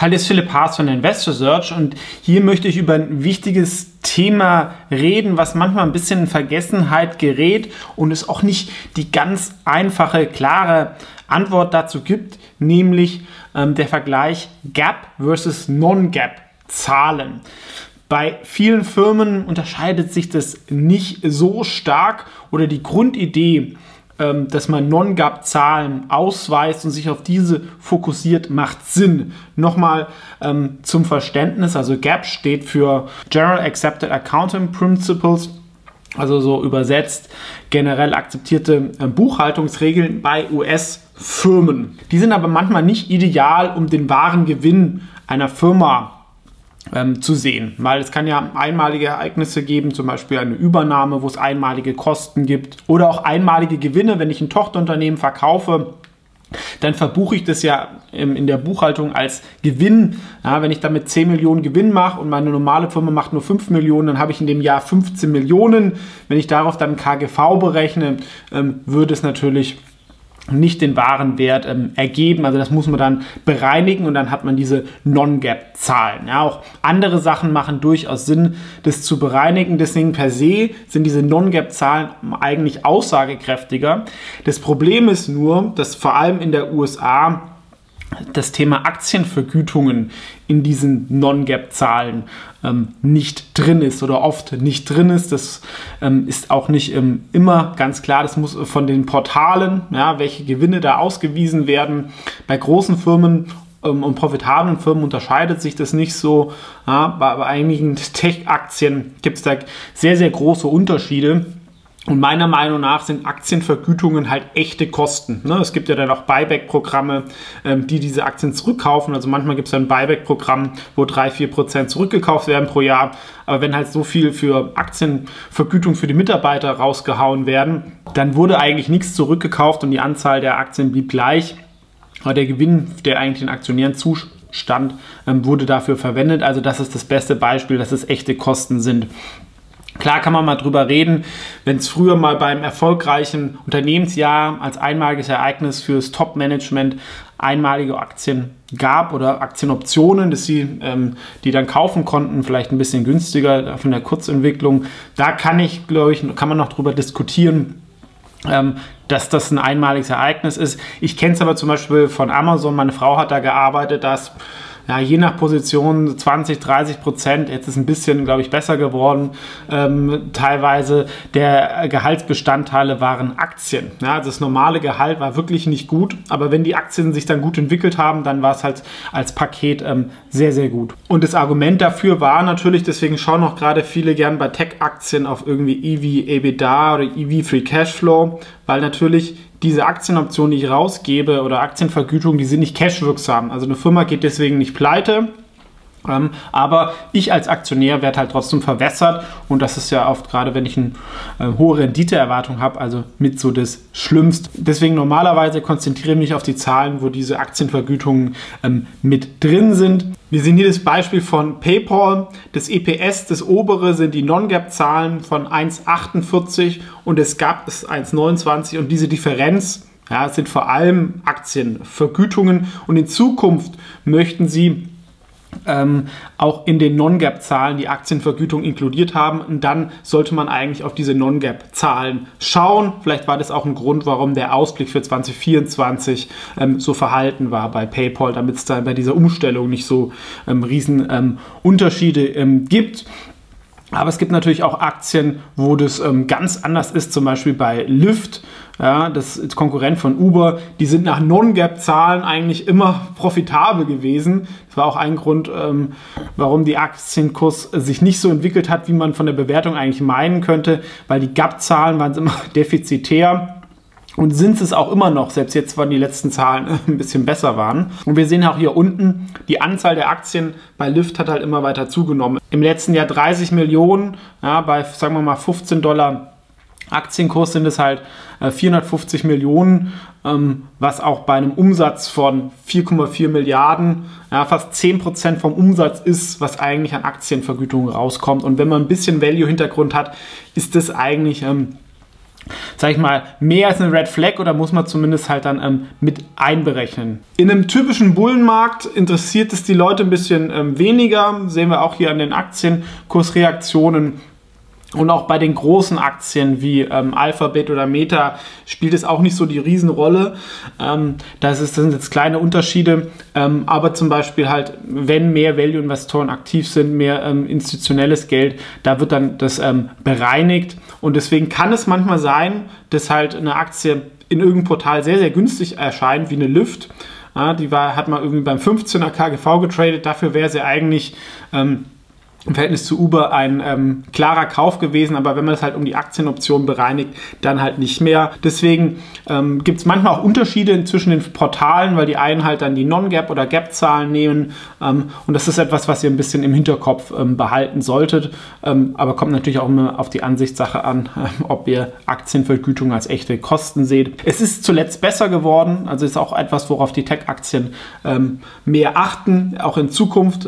Hallo, ist Philipp Haas von Investor Search und hier möchte ich über ein wichtiges Thema reden, was manchmal ein bisschen in Vergessenheit gerät und es auch nicht die ganz einfache, klare Antwort dazu gibt, nämlich ähm, der Vergleich Gap versus Non-Gap Zahlen. Bei vielen Firmen unterscheidet sich das nicht so stark oder die Grundidee ähm, dass man Non-Gap-Zahlen ausweist und sich auf diese fokussiert, macht Sinn. Nochmal ähm, zum Verständnis, also GAP steht für General Accepted Accounting Principles, also so übersetzt generell akzeptierte äh, Buchhaltungsregeln bei US-Firmen. Die sind aber manchmal nicht ideal, um den wahren Gewinn einer Firma ähm, zu sehen. Weil es kann ja einmalige Ereignisse geben, zum Beispiel eine Übernahme, wo es einmalige Kosten gibt oder auch einmalige Gewinne, wenn ich ein Tochterunternehmen verkaufe. Dann verbuche ich das ja in der Buchhaltung als Gewinn. Ja, wenn ich damit 10 Millionen Gewinn mache und meine normale Firma macht nur 5 Millionen, dann habe ich in dem Jahr 15 Millionen. Wenn ich darauf dann KGV berechne, ähm, würde es natürlich nicht den wahren Wert ähm, ergeben. Also das muss man dann bereinigen und dann hat man diese Non-Gap-Zahlen. Ja, auch andere Sachen machen durchaus Sinn, das zu bereinigen. Deswegen per se sind diese Non-Gap-Zahlen eigentlich aussagekräftiger. Das Problem ist nur, dass vor allem in der USA das Thema Aktienvergütungen in diesen Non-Gap-Zahlen ähm, nicht drin ist oder oft nicht drin ist. Das ähm, ist auch nicht ähm, immer ganz klar. Das muss von den Portalen, ja, welche Gewinne da ausgewiesen werden. Bei großen Firmen ähm, und profitablen Firmen unterscheidet sich das nicht so. Ja, bei, bei einigen Tech-Aktien gibt es da sehr, sehr große Unterschiede. Und meiner Meinung nach sind Aktienvergütungen halt echte Kosten. Ne? Es gibt ja dann auch Buyback-Programme, ähm, die diese Aktien zurückkaufen. Also manchmal gibt es ein Buyback-Programm, wo 3-4% zurückgekauft werden pro Jahr. Aber wenn halt so viel für Aktienvergütung für die Mitarbeiter rausgehauen werden, dann wurde eigentlich nichts zurückgekauft und die Anzahl der Aktien blieb gleich. Aber der Gewinn, der eigentlich den Aktionären zustand, ähm, wurde dafür verwendet. Also das ist das beste Beispiel, dass es echte Kosten sind. Klar kann man mal drüber reden, wenn es früher mal beim erfolgreichen Unternehmensjahr als einmaliges Ereignis fürs Top-Management einmalige Aktien gab oder Aktienoptionen, dass sie ähm, die dann kaufen konnten, vielleicht ein bisschen günstiger von der Kurzentwicklung. Da kann ich, glaube ich, kann man noch drüber diskutieren, ähm, dass das ein einmaliges Ereignis ist. Ich kenne es aber zum Beispiel von Amazon. Meine Frau hat da gearbeitet, dass ja, je nach Position 20, 30 Prozent. Jetzt ist ein bisschen, glaube ich, besser geworden. Ähm, teilweise der Gehaltsbestandteile waren Aktien. Ja, das normale Gehalt war wirklich nicht gut, aber wenn die Aktien sich dann gut entwickelt haben, dann war es halt als Paket ähm, sehr, sehr gut. Und das Argument dafür war natürlich, deswegen schauen auch gerade viele gern bei Tech-Aktien auf irgendwie EV, EBITDA oder EV Free Cashflow, weil natürlich diese Aktienoptionen, die ich rausgebe oder Aktienvergütung, die sind nicht cashwirksam. Also eine Firma geht deswegen nicht pleite. Ähm, aber ich als Aktionär werde halt trotzdem verwässert und das ist ja oft gerade, wenn ich eine äh, hohe Renditeerwartung habe, also mit so das Schlimmste. Deswegen normalerweise konzentriere ich mich auf die Zahlen, wo diese Aktienvergütungen ähm, mit drin sind. Wir sehen hier das Beispiel von PayPal. Das EPS, das obere, sind die Non-Gap-Zahlen von 1,48 und das GAP ist 1,29 und diese Differenz ja, sind vor allem Aktienvergütungen und in Zukunft möchten Sie ähm, auch in den Non-Gap-Zahlen die Aktienvergütung inkludiert haben. Und dann sollte man eigentlich auf diese Non-Gap-Zahlen schauen. Vielleicht war das auch ein Grund, warum der Ausblick für 2024 ähm, so verhalten war bei PayPal, damit es da bei dieser Umstellung nicht so ähm, riesen ähm, Unterschiede ähm, gibt. Aber es gibt natürlich auch Aktien, wo das ähm, ganz anders ist, zum Beispiel bei Lyft, ja, das Konkurrent von Uber, die sind nach Non-Gap-Zahlen eigentlich immer profitabel gewesen. Das war auch ein Grund, ähm, warum die Aktienkurs sich nicht so entwickelt hat, wie man von der Bewertung eigentlich meinen könnte, weil die Gap-Zahlen waren immer defizitär. Und sind es auch immer noch, selbst jetzt, wann die letzten Zahlen ein bisschen besser waren. Und wir sehen auch hier unten, die Anzahl der Aktien bei Lyft hat halt immer weiter zugenommen. Im letzten Jahr 30 Millionen, ja, bei sagen wir mal 15 Dollar Aktienkurs sind es halt 450 äh, Millionen, ähm, was auch bei einem Umsatz von 4,4 Milliarden, ja, fast 10% vom Umsatz ist, was eigentlich an Aktienvergütung rauskommt. Und wenn man ein bisschen Value-Hintergrund hat, ist das eigentlich ähm, sag ich mal, mehr als eine Red Flag oder muss man zumindest halt dann ähm, mit einberechnen. In einem typischen Bullenmarkt interessiert es die Leute ein bisschen ähm, weniger. Sehen wir auch hier an den Aktienkursreaktionen. Und auch bei den großen Aktien wie ähm, Alphabet oder Meta spielt es auch nicht so die Riesenrolle. Ähm, das, ist, das sind jetzt kleine Unterschiede. Ähm, aber zum Beispiel halt, wenn mehr Value-Investoren aktiv sind, mehr ähm, institutionelles Geld, da wird dann das ähm, bereinigt. Und deswegen kann es manchmal sein, dass halt eine Aktie in irgendeinem Portal sehr, sehr günstig erscheint, wie eine Lyft. Ja, die war, hat man irgendwie beim 15er KGV getradet. Dafür wäre sie eigentlich ähm, im Verhältnis zu Uber ein ähm, klarer Kauf gewesen, aber wenn man es halt um die Aktienoption bereinigt, dann halt nicht mehr. Deswegen ähm, gibt es manchmal auch Unterschiede zwischen den Portalen, weil die einen halt dann die Non-Gap- oder Gap-Zahlen nehmen ähm, und das ist etwas, was ihr ein bisschen im Hinterkopf ähm, behalten solltet, ähm, aber kommt natürlich auch immer auf die Ansichtssache an, ob ihr Aktienvergütung als echte Kosten seht. Es ist zuletzt besser geworden, also ist auch etwas, worauf die Tech-Aktien ähm, mehr achten, auch in Zukunft,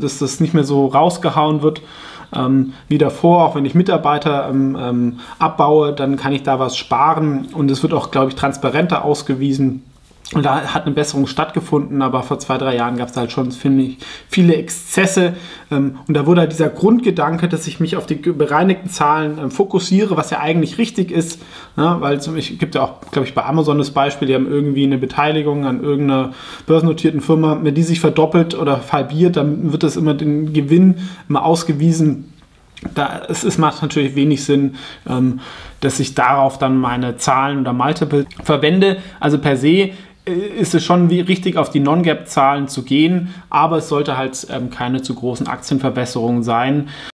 dass das nicht mehr so rauskommt rausgehauen wird. Ähm, wie davor, auch wenn ich Mitarbeiter ähm, ähm, abbaue, dann kann ich da was sparen und es wird auch, glaube ich, transparenter ausgewiesen. Und da hat eine Besserung stattgefunden, aber vor zwei, drei Jahren gab es halt schon, finde ich, viele Exzesse. Ähm, und da wurde halt dieser Grundgedanke, dass ich mich auf die bereinigten Zahlen ähm, fokussiere, was ja eigentlich richtig ist. Ne? Weil es gibt ja auch, glaube ich, bei Amazon das Beispiel, die haben irgendwie eine Beteiligung an irgendeiner börsennotierten Firma, wenn die sich verdoppelt oder halbiert, dann wird das immer den Gewinn immer ausgewiesen da, es, es, macht natürlich wenig Sinn, ähm, dass ich darauf dann meine Zahlen oder Multiple verwende. Also per se ist es schon wie richtig auf die Non-Gap-Zahlen zu gehen, aber es sollte halt ähm, keine zu großen Aktienverbesserungen sein.